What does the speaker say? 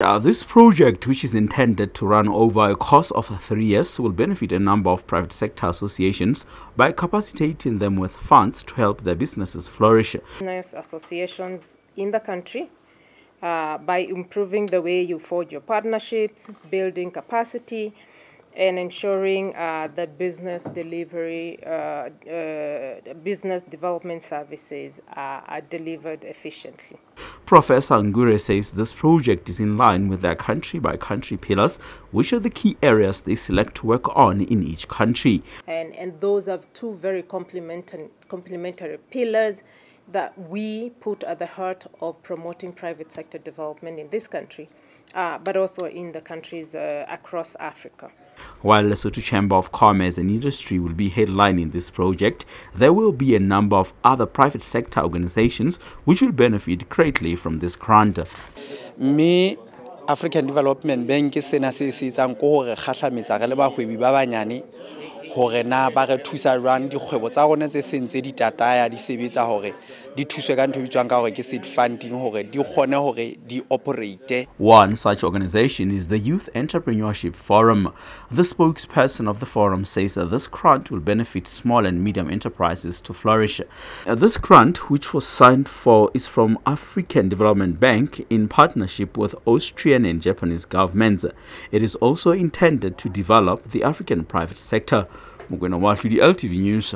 Uh, this project, which is intended to run over a course of three years, will benefit a number of private sector associations by capacitating them with funds to help their businesses flourish. Business associations in the country uh, by improving the way you forge your partnerships, building capacity, and ensuring uh, the business delivery, uh, uh, business development services are, are, delivered efficiently. Professor Ngure says this project is in line with their country by country pillars, which are the key areas they select to work on in each country. And, and those are two very complementary, complementary pillars that we put at the heart of promoting private sector development in this country, uh, but also in the countries uh, across Africa. While Lesotho Chamber of Commerce and Industry will be headlining this project, there will be a number of other private sector organizations which will benefit greatly from this grant. Me African Development Bank sena se se etsang ko hore kgahlametsa re le bahwebi ba banyane na ba re thusa dikgwebo tsa rona tse seng tse di sebetsa di thuswe ka ntho bitswang ka hore ke seed funding di kgone di operate one such organization is the youth entrepreneurship forum. The spokesperson of the forum says that this grant will benefit small and medium enterprises to flourish. Uh, this grant which was signed for is from african development bank in partnership with austrian and japanese governments. It is also intended to develop the african private sector Mokoena Moahlodi, LTV News.